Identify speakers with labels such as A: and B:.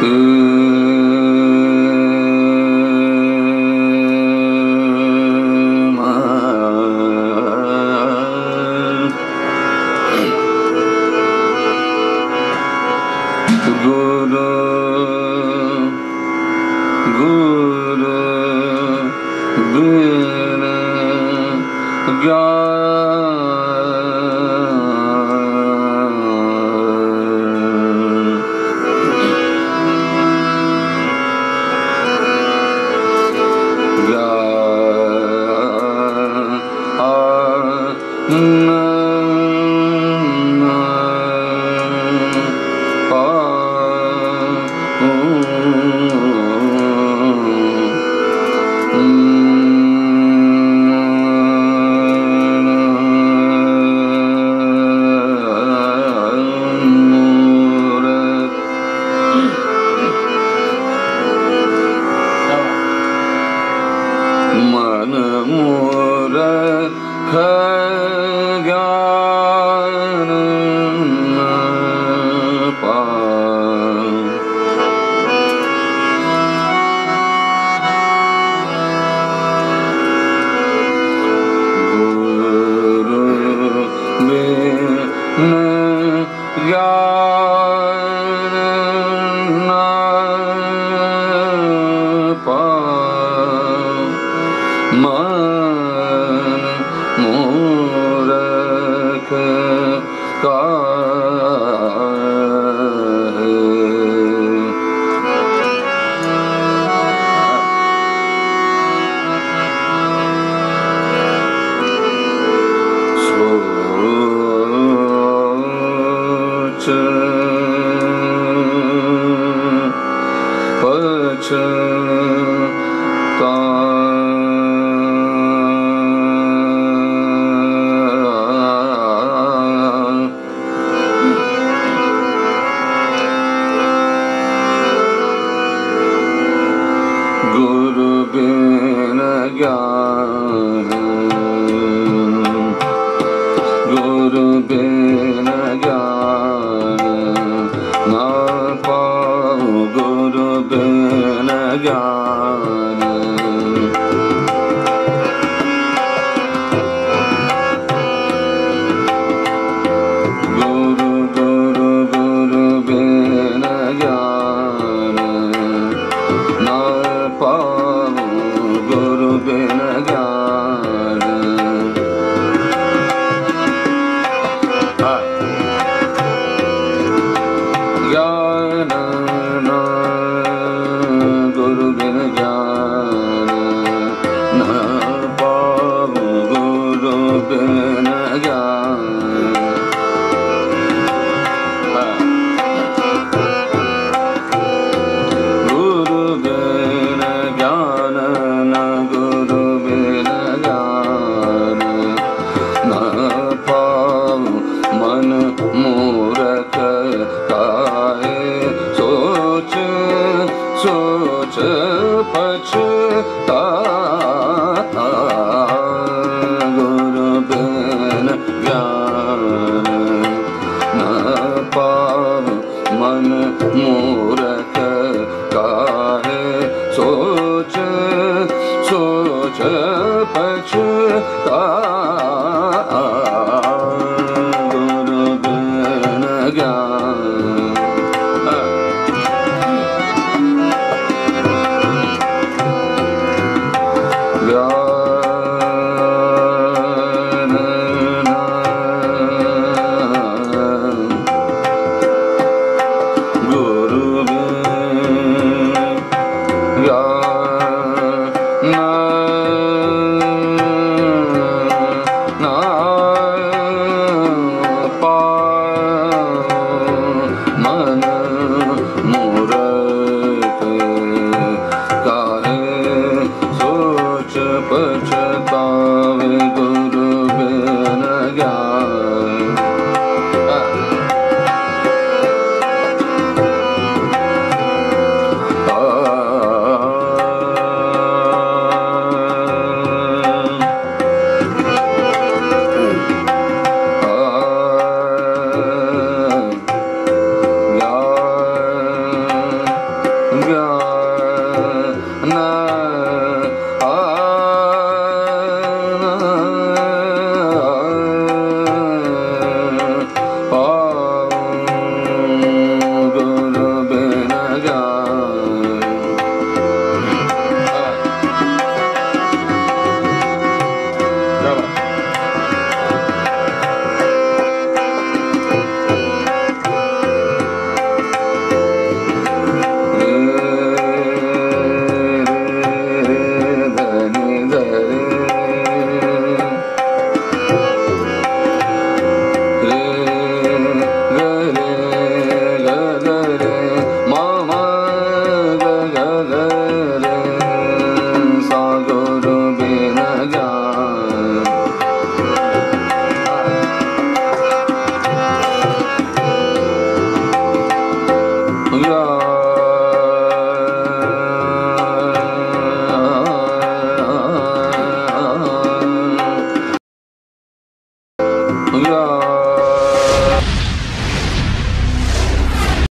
A: Guru Guru God Mm. कु गुरुबेन ज्ञान गुरुबे Yeah. Uh, Số trẻ.